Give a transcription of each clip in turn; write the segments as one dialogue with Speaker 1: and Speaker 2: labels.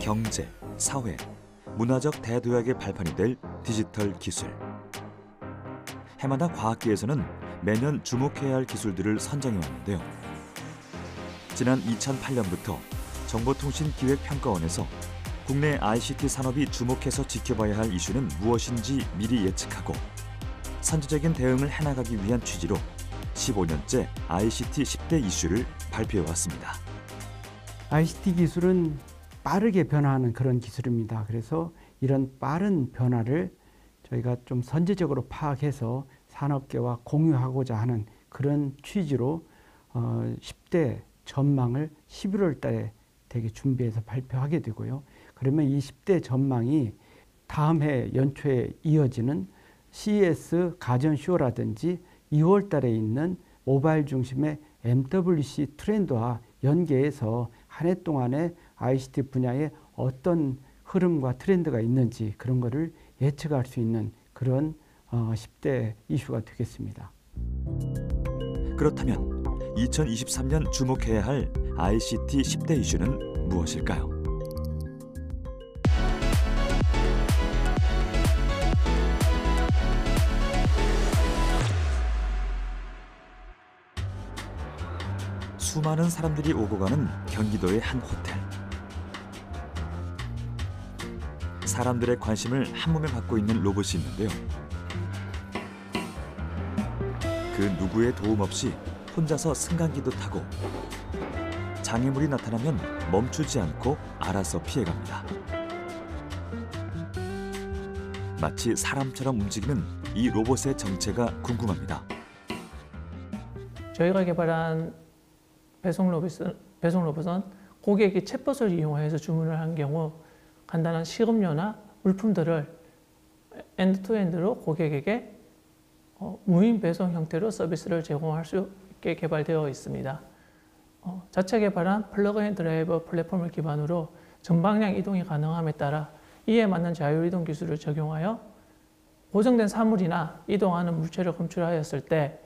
Speaker 1: 경제, 사회, 문화적 대도약의 발판이 될 디지털 기술. 해마다 과학계에서는 매년 주목해야 할 기술들을 선정해 왔는데요. 지난 2008년부터 정보통신기획평가원에서 국내 ICT 산업이 주목해서 지켜봐야 할 이슈는 무엇인지 미리 예측하고 선제적인 대응을 해나가기 위한 취지로 15년째 ICT 10대 이슈를 발표해 왔습니다.
Speaker 2: ICT 기술은 빠르게 변화하는 그런 기술입니다. 그래서 이런 빠른 변화를 저희가 좀 선제적으로 파악해서 산업계와 공유하고자 하는 그런 취지로 어, 10대 전망을 11월 달에 되게 준비해서 발표하게 되고요. 그러면 이 10대 전망이 다음 해 연초에 이어지는 CES 가전쇼라든지 2월 달에 있는 모바일 중심의 MWC 트렌드와 연계해서 한 해 동안에 ICT 분야에 어떤 흐름과 트렌드가 있는지 그런 거를 예측할 수 있는 그런 어, 10대 이슈가 되겠습니다.
Speaker 1: 그렇다면 2023년 주목해야 할 ICT 10대 이슈는 무엇일까요? 수많은 사람들이 오고 가는 경기도의 한 호텔. 사람들의 관심을 한 몸에 받고 있는 로봇이 있는데요. 그 누구의 도움 없이 혼자서 승강기도 타고 장애물이 나타나면 멈추지 않고 알아서 피해갑니다. 마치 사람처럼 움직이는 이 로봇의 정체가 궁금합니다.
Speaker 3: 저희가 개발한 배송 로봇은, 배송 로봇은 고객이 챗봇을 이용해서 주문을 한 경우 간단한 식음료나 물품들을 end-to-end로 고객에게 어, 무인 배송 형태로 서비스를 제공할 수 있게 개발되어 있습니다. 어, 자체 개발한 plug and drive 플랫폼을 기반으로 전방향 이동이 가능함에 따라 이에 맞는 자율 이동 기술을 적용하여 고정된 사물이나 이동하는 물체를 검출하였을 때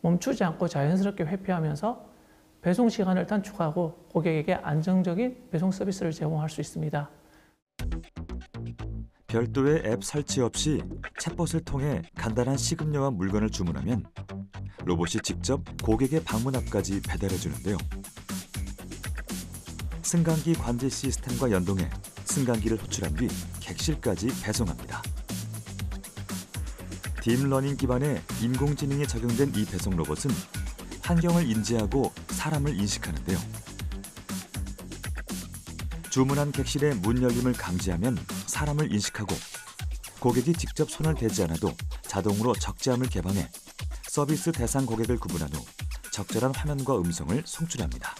Speaker 3: 멈추지 않고 자연스럽게 회피하면서 배송 시간을 단축하고 고객에게 안정적인 배송 서비스를 제공할 수 있습니다.
Speaker 1: 별도의 앱 설치 없이 챗봇을 통해 간단한 식음료와 물건을 주문하면 로봇이 직접 고객의 방문 앞까지 배달해 주는데요. 승강기 관제 시스템과 연동해 승강기를 호출한 뒤 객실까지 배송합니다. deep learning 기반의 인공지능이 적용된 이 배송 로봇은 환경을 인지하고 사람을 인식하는데요. 주문한 객실의 문 열림을 감지하면 사람을 인식하고 고객이 직접 손을 대지 않아도 자동으로 적재함을 개방해 서비스 대상 고객을 구분한 후 적절한 화면과 음성을 송출합니다.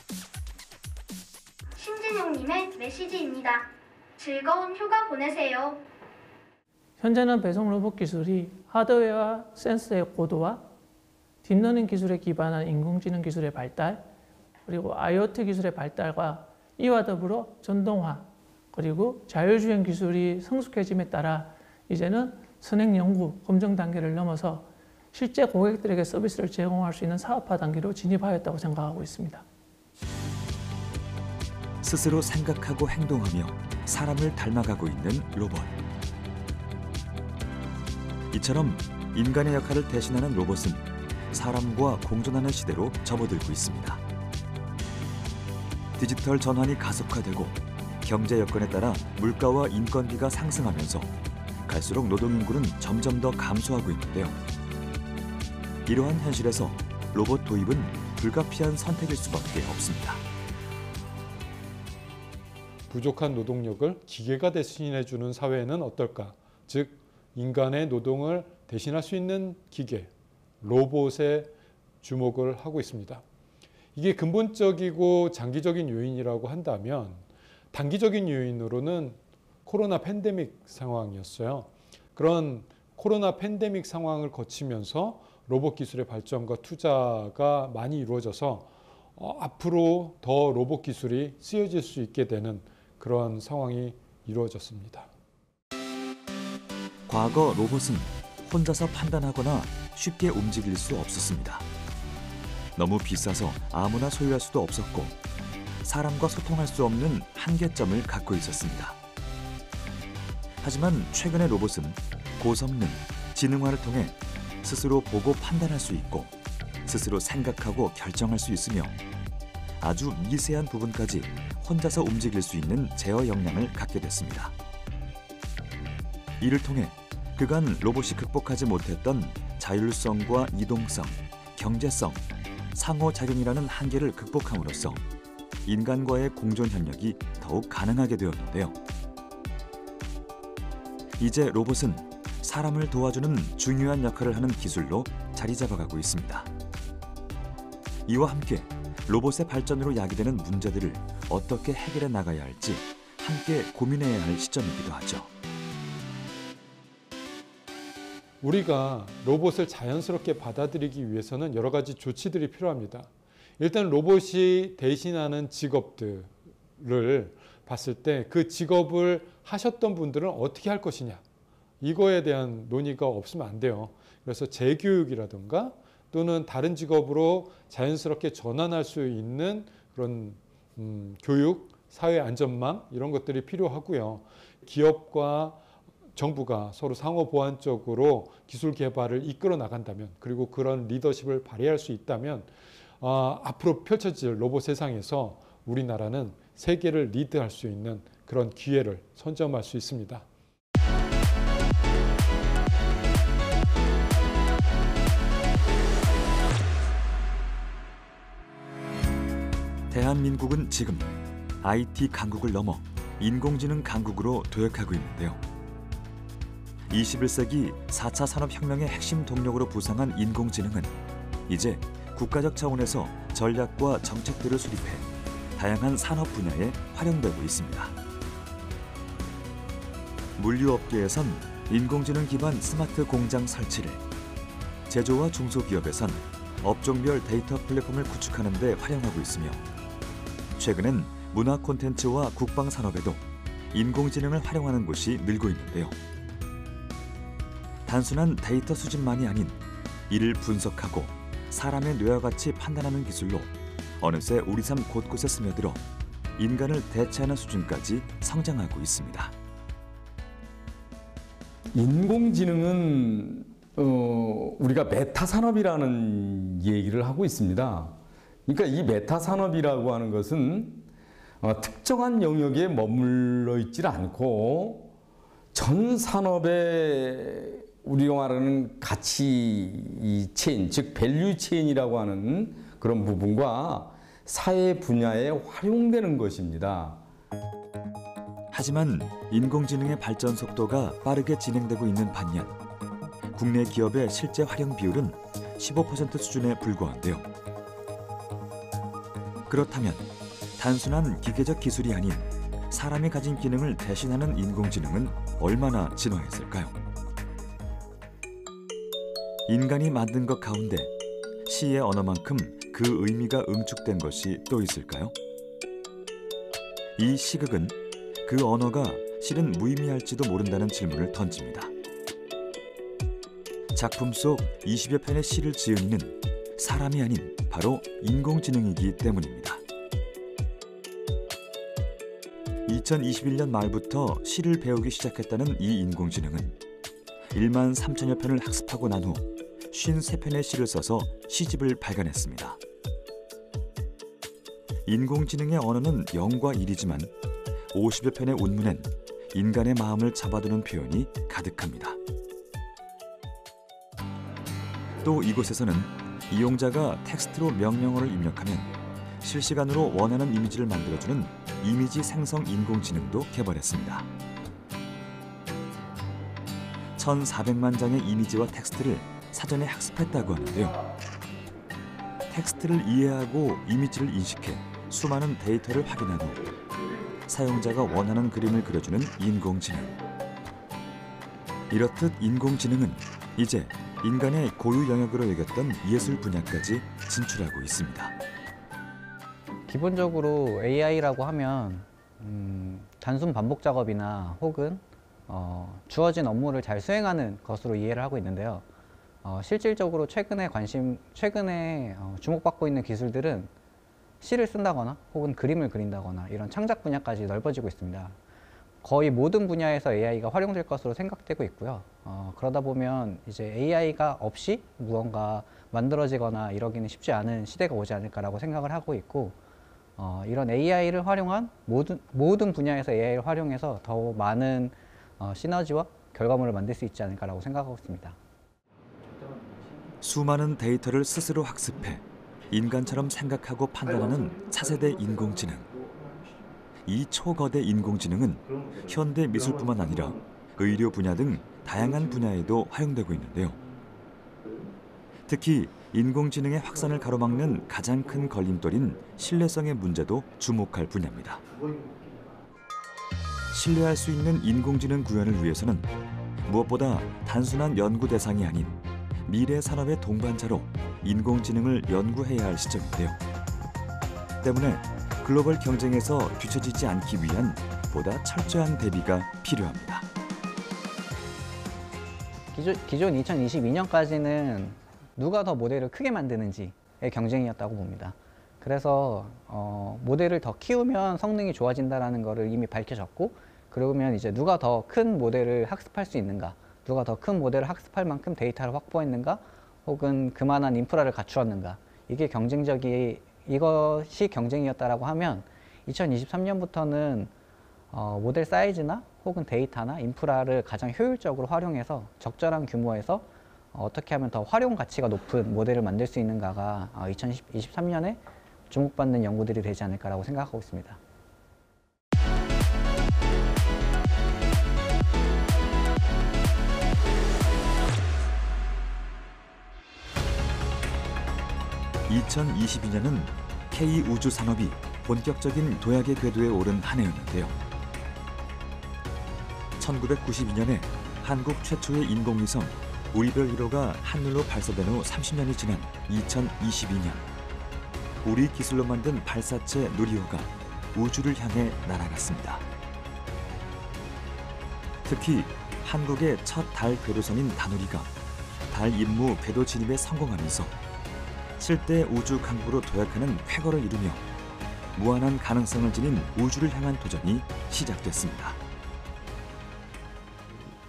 Speaker 4: 신진영님의 메시지입니다. 즐거운 휴가 보내세요.
Speaker 3: 현재는 배송 로봇 기술이 하드웨어와 센서의 고도화, deep learning 기술에 기반한 인공지능 기술의 발달, 그리고 IoT 기술의 발달과 이와 더불어 전동화, 그리고 자율주행 기술이 성숙해짐에 따라 이제는 선행 연구, 검증 단계를 넘어서 실제 고객들에게 서비스를 제공할 수 있는 사업화 단계로 진입하였다고 생각하고 있습니다.
Speaker 1: 스스로 생각하고 행동하며 사람을 닮아가고 있는 로봇. 이처럼 인간의 역할을 대신하는 로봇은 사람과 공존하는 시대로 접어들고 있습니다. 디지털 전환이 가속화되고 경제 여건에 따라 물가와 인건비가 상승하면서 갈수록 노동 인구는 점점 더 감소하고 있는데요. 이러한 현실에서 로봇 도입은 불가피한 선택일 수밖에 없습니다.
Speaker 5: 부족한 노동력을 기계가 대신해 주는 사회는 어떨까? 즉 인간의 노동을 대신할 수 있는 기계, 로봇에 주목을 하고 있습니다. 이게 근본적이고 장기적인 요인이라고 한다면 단기적인 요인으로는 코로나 팬데믹 상황이었어요. 그런 코로나 팬데믹 상황을 거치면서 로봇 기술의 발전과 투자가 많이 이루어져서 어, 앞으로 더 로봇 기술이 쓰여질 수 있게 되는 그런 상황이 이루어졌습니다.
Speaker 1: 과거 로봇은 혼자서 판단하거나 쉽게 움직일 수 없었습니다. 너무 비싸서 아무나 소유할 수도 없었고 사람과 소통할 수 없는 한계점을 갖고 있었습니다. 하지만 최근의 로봇은 고성능, 지능화를 통해 스스로 보고 판단할 수 있고 스스로 생각하고 결정할 수 있으며 아주 미세한 부분까지 혼자서 움직일 수 있는 제어 역량을 갖게 됐습니다. 이를 통해 그간 로봇이 극복하지 못했던 자율성과 이동성, 경제성, 상호작용이라는 한계를 극복함으로써 인간과의 공존 협력이 더욱 가능하게 되었는데요. 이제 로봇은 사람을 도와주는 중요한 역할을 하는 기술로 자리 잡아가고 있습니다. 이와 함께 로봇의 발전으로 야기되는 문제들을 어떻게 해결해 나가야 할지 함께 고민해야 할 시점이기도 하죠.
Speaker 5: 우리가 로봇을 자연스럽게 받아들이기 위해서는 여러 가지 조치들이 필요합니다. 일단 로봇이 대신하는 직업들을 봤을 때 그 직업을 하셨던 분들은 어떻게 할 것이냐 이거에 대한 논의가 없으면 안 돼요. 그래서 재교육이라든가 또는 다른 직업으로 자연스럽게 전환할 수 있는 그런 음, 교육, 사회 안전망 이런 것들이 필요하고요. 기업과 정부가 서로 상호 보완적으로 기술 개발을 이끌어 나간다면 그리고 그런 리더십을 발휘할 수 있다면 아, 앞으로 펼쳐질 로봇 세상에서 우리나라는 세계를 리드할 수 있는 그런 기회를 선점할 수 있습니다.
Speaker 1: 대한민국은 지금 IT 강국을 넘어 인공지능 강국으로 도약하고 있는데요. 21세기 4차 산업혁명의 핵심 동력으로 부상한 인공지능은 이제 국가적 차원에서 전략과 정책들을 수립해 다양한 산업 분야에 활용되고 있습니다. 물류업계에선 인공지능 기반 스마트 공장 설치를, 제조와 중소기업에선 업종별 데이터 플랫폼을 구축하는 데 활용하고 있으며 최근엔 문화 콘텐츠와 국방 산업에도 인공지능을 활용하는 곳이 늘고 있는데요. 단순한 데이터 수집만이 아닌 이를 분석하고 사람의 뇌와 같이 판단하는 기술로 어느새 우리 삶 곳곳에 스며들어 인간을 대체하는 수준까지 성장하고 있습니다.
Speaker 6: 인공지능은 어, 우리가 meta 산업이라는 얘기를 하고 있습니다. 그러니까 이 meta 산업이라고 하는 것은 어, 특정한 영역에 머물러 있질 않고 전 산업에 우리가 말하는 가치 체인, 즉 value chain이라고 하는 그런 부분과 사회 분야에 활용되는 것입니다.
Speaker 1: 하지만 인공지능의 발전 속도가 빠르게 진행되고 있는 반면 국내 기업의 실제 활용 비율은 15% 수준에 불과한데요. 그렇다면 단순한 기계적 기술이 아닌 사람이 가진 기능을 대신하는 인공지능은 얼마나 진화했을까요? 인간이 만든 것 가운데 시의 언어만큼 그 의미가 응축된 것이 또 있을까요? 이 시극은 그 언어가 실은 무의미할지도 모른다는 질문을 던집니다. 작품 속 20여 편의 시를 지은 이는 사람이 아닌 바로 인공지능이기 때문입니다. 2021년 말부터 시를 배우기 시작했다는 이 인공지능은 1만 3천여 편을 학습하고 난 후 53편의 시를 써서 시집을 발간했습니다. 인공지능의 언어는 0과 1이지만 50여 편의 운문엔 인간의 마음을 잡아두는 표현이 가득합니다. 또 이곳에서는 이용자가 텍스트로 명령어를 입력하면 실시간으로 원하는 이미지를 만들어주는 이미지 생성 인공지능도 개발했습니다. 1,400만 장의 이미지와 텍스트를 사전에 학습했다고 하는데요. 텍스트를 이해하고 이미지를 인식해 수많은 데이터를 확인한 후 사용자가 원하는 그림을 그려주는 인공지능. 이렇듯 인공지능은 이제 인간의 고유 영역으로 여겼던 예술 분야까지 진출하고 있습니다.
Speaker 7: 기본적으로 AI라고 하면 음, 단순 반복 작업이나 혹은 어, 주어진 업무를 잘 수행하는 것으로 이해를 하고 있는데요. 어, 실질적으로 최근에 관심, 최근에 어, 주목받고 있는 기술들은 시를 쓴다거나 혹은 그림을 그린다거나 이런 창작 분야까지 넓어지고 있습니다. 거의 모든 분야에서 AI가 활용될 것으로 생각되고 있고요. 어, 그러다 보면 이제 AI가 없이 무언가 만들어지거나 이러기는 쉽지 않은 시대가 오지 않을까라고 생각을 하고 있고 어, 이런 AI를 활용한 모든 모든 분야에서 AI를 활용해서 더 많은 어, 시너지와 결과물을 만들 수 있지 않을까라고 생각하고 있습니다.
Speaker 1: 수많은 데이터를 스스로 학습해 인간처럼 생각하고 판단하는 차세대 인공지능. 이 초거대 인공지능은 현대 미술뿐만 아니라 의료 분야 등 다양한 분야에도 활용되고 있는데요. 특히 인공지능의 확산을 가로막는 가장 큰 걸림돌인 신뢰성의 문제도 주목할 분야입니다. 신뢰할 수 있는 인공지능 구현을 위해서는 무엇보다 단순한 연구 대상이 아닌 미래 산업의 동반자로 인공지능을 연구해야 할 시점인데요. 때문에 글로벌 경쟁에서 뒤처지지 않기 위한 보다 철저한 대비가 필요합니다.
Speaker 7: 기존, 기존 2022년까지는 누가 더 모델을 크게 만드는지의 경쟁이었다고 봅니다. 그래서 어, 모델을 더 키우면 성능이 좋아진다라는 것을 이미 밝혀졌고 그러면 이제 누가 더 큰 모델을 학습할 수 있는가 누가 더 큰 모델을 학습할 만큼 데이터를 확보했는가 혹은 그만한 인프라를 갖추었는가 이게 경쟁적이 이것이 경쟁이었다라고 하면 2023년부터는 어, 모델 사이즈나 혹은 데이터나 인프라를 가장 효율적으로 활용해서 적절한 규모에서 어, 어떻게 하면 더 활용 가치가 높은 모델을 만들 수 있는가가 어, 2023년에 주목받는 연구들이 되지 않을까라고 생각하고 있습니다.
Speaker 1: (2022년은) K 우주 산업이 본격적인 도약의 궤도에 오른 한 해였는데요. 1992년에 한국 최초의 인공위성 우리별 1호가 하늘로 발사된 후 30년이 지난 2022년 우리 기술로 만든 발사체 누리호가 우주를 향해 날아갔습니다. 특히 한국의 첫 달 궤도선인 다누리가 달 임무 궤도 진입에 성공하면서 7대 우주 강국으로 도약하는 쾌거를 이루며 무한한 가능성을 지닌 우주를 향한 도전이 시작됐습니다.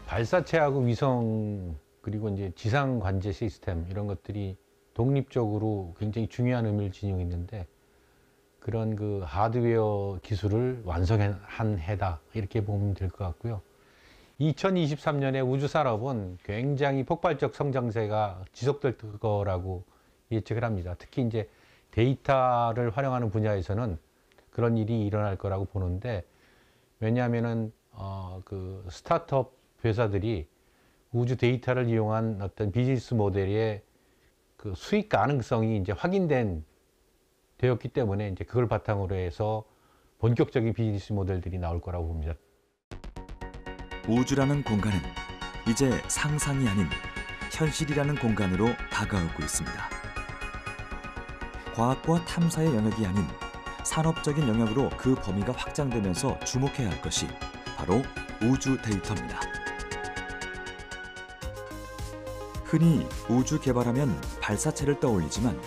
Speaker 8: 발사체하고 위성 그리고 이제 지상 관제 시스템 이런 것들이 독립적으로 굉장히 중요한 의미를 지니고 있는데 그런 그 하드웨어 기술을 완성한 해다 이렇게 보면 될 것 같고요. 2023년에 우주 산업은 굉장히 폭발적 성장세가 지속될 거라고 예측을 합니다. 특히 이제 데이터를 활용하는 분야에서는 그런 일이 일어날 거라고 보는데 왜냐하면은 어 그 스타트업 회사들이 우주 데이터를 이용한 어떤 비즈니스 모델의 그 수익 가능성이 이제 확인된 되었기 때문에 이제 그걸 바탕으로 해서 본격적인 비즈니스 모델들이 나올 거라고 봅니다.
Speaker 1: 우주라는 공간은 이제 상상이 아닌 현실이라는 공간으로 다가오고 있습니다. 과학과 탐사의 영역이 아닌 산업적인 영역으로 그 범위가 확장되면서 주목해야 할 것이 바로 우주 데이터입니다. 흔히 우주 개발하면 발사체를 떠올리지만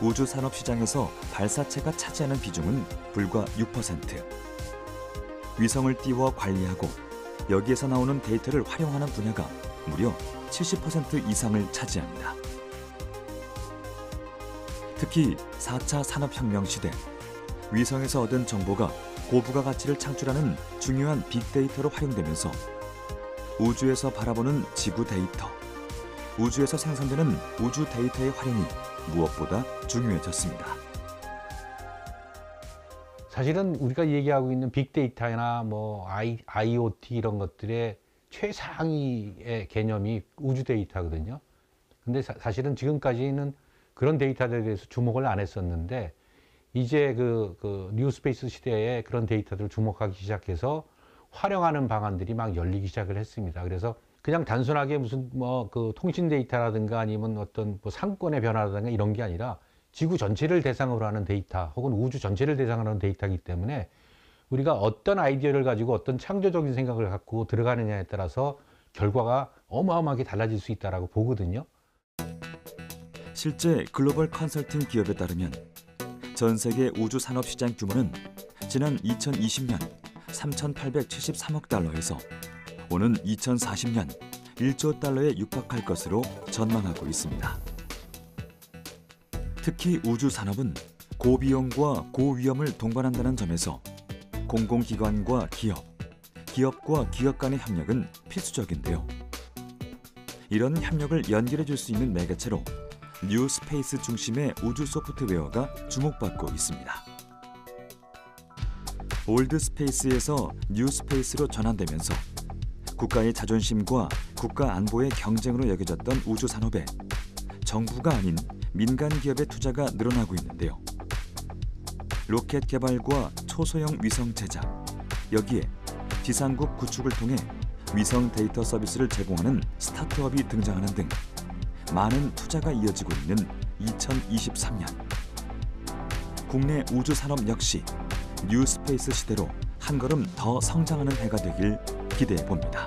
Speaker 1: 우주 산업 시장에서 발사체가 차지하는 비중은 불과 6%. 위성을 띄워 관리하고 여기에서 나오는 데이터를 활용하는 분야가 무려 70% 이상을 차지합니다. 특히 4차 산업혁명 시대 위성에서 얻은 정보가 고부가 가치를 창출하는 중요한 빅데이터로 활용되면서 우주에서 바라보는 지구 데이터, 우주에서 생산되는 우주 데이터의 활용이 무엇보다 중요해졌습니다.
Speaker 8: 사실은 우리가 얘기하고 있는 빅데이터나 뭐 I, IoT 이런 것들의 최상위의 개념이 우주 데이터거든요. 근데 사, 사실은 지금까지는 그런 데이터들에 대해서 주목을 안 했었는데 이제 그, 그 New Space 시대에 그런 데이터들을 주목하기 시작해서 활용하는 방안들이 막 열리기 시작을 했습니다. 그래서 그냥 단순하게 무슨 뭐 그 통신 데이터라든가 아니면 어떤 뭐 상권의 변화라든가 이런 게 아니라 지구 전체를 대상으로 하는 데이터 혹은 우주 전체를 대상으로 하는 데이터이기 때문에 우리가 어떤 아이디어를 가지고 어떤 창조적인 생각을 갖고 들어가느냐에 따라서 결과가 어마어마하게 달라질 수 있다라고 보거든요.
Speaker 1: 실제 글로벌 컨설팅 기업에 따르면 전 세계 우주 산업 시장 규모는 지난 2020년 3,873억 달러에서 오는 2040년 1조 달러에 육박할 것으로 전망하고 있습니다. 특히 우주 산업은 고비용과 고위험을 동반한다는 점에서 공공기관과 기업, 기업과 기업 간의 협력은 필수적인데요. 이런 협력을 연결해 줄 수 있는 매개체로 New Space 중심의 우주 소프트웨어가 주목받고 있습니다. Old Space에서 New Space로 전환되면서 국가의 자존심과 국가 안보의 경쟁으로 여겨졌던 우주 산업에 정부가 아닌 민간 기업의 투자가 늘어나고 있는데요. 로켓 개발과 초소형 위성 제작, 여기에 지상국 구축을 통해 위성 데이터 서비스를 제공하는 스타트업이 등장하는 등 많은 투자가 이어지고 있는 2023년. 국내 우주 산업 역시 뉴 스페이스 시대로 한 걸음 더 성장하는 해가 되길 기대해 봅니다.